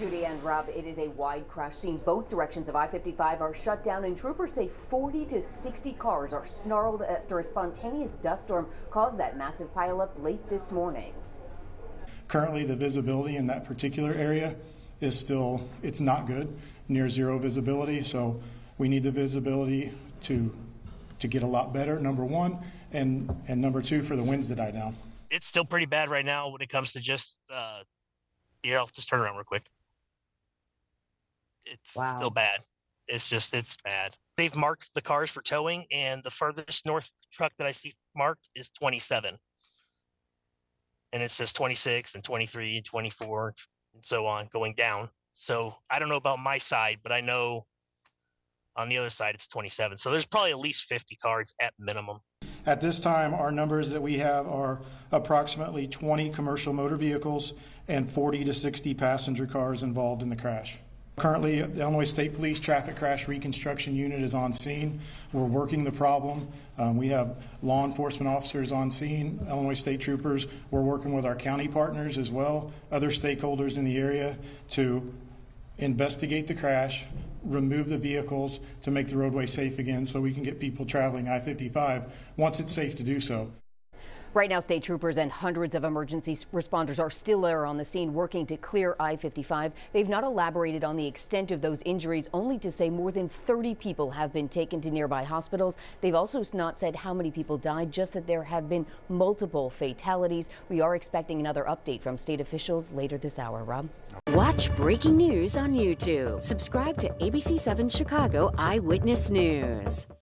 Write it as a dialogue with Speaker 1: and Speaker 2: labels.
Speaker 1: Judy and Rob, it is a wide crash scene. Both directions of I-55 are shut down and troopers say 40 to 60 cars are snarled after a spontaneous dust storm caused that massive pileup late this morning.
Speaker 2: Currently, the visibility in that particular area is still, it's not good, near zero visibility. So we need the visibility to, to get a lot better, number one, and, and number two, for the winds to die down.
Speaker 3: It's still pretty bad right now when it comes to just, uh, yeah, I'll just turn around real quick. It's
Speaker 1: Wow.
Speaker 3: still bad. It's just, it's bad. They've marked the cars for towing, and the furthest north truck that I see marked is 27. And it says 26 and 23 and 24 and so on going down. So I don't know about my side, but I know on the other side it's 27. So there's probably at least 50 cars at minimum.
Speaker 2: At this time, our numbers that we have are approximately 20 commercial motor vehicles and 40 to 60 passenger cars involved in the crash. Currently, the Illinois State Police Traffic Crash Reconstruction Unit is on scene. We're working the problem. Um, we have law enforcement officers on scene, Illinois State Troopers. We're working with our county partners as well, other stakeholders in the area to investigate the crash, remove the vehicles to make the roadway safe again so we can get people traveling I-55 once it's safe to do so.
Speaker 1: Right now, state troopers and hundreds of emergency responders are still there on the scene working to clear I-55. They've not elaborated on the extent of those injuries, only to say more than 30 people have been taken to nearby hospitals. They've also not said how many people died, just that there have been multiple fatalities. We are expecting another update from state officials later this hour. Rob?
Speaker 4: Watch breaking news on YouTube. Subscribe to ABC7 Chicago Eyewitness News.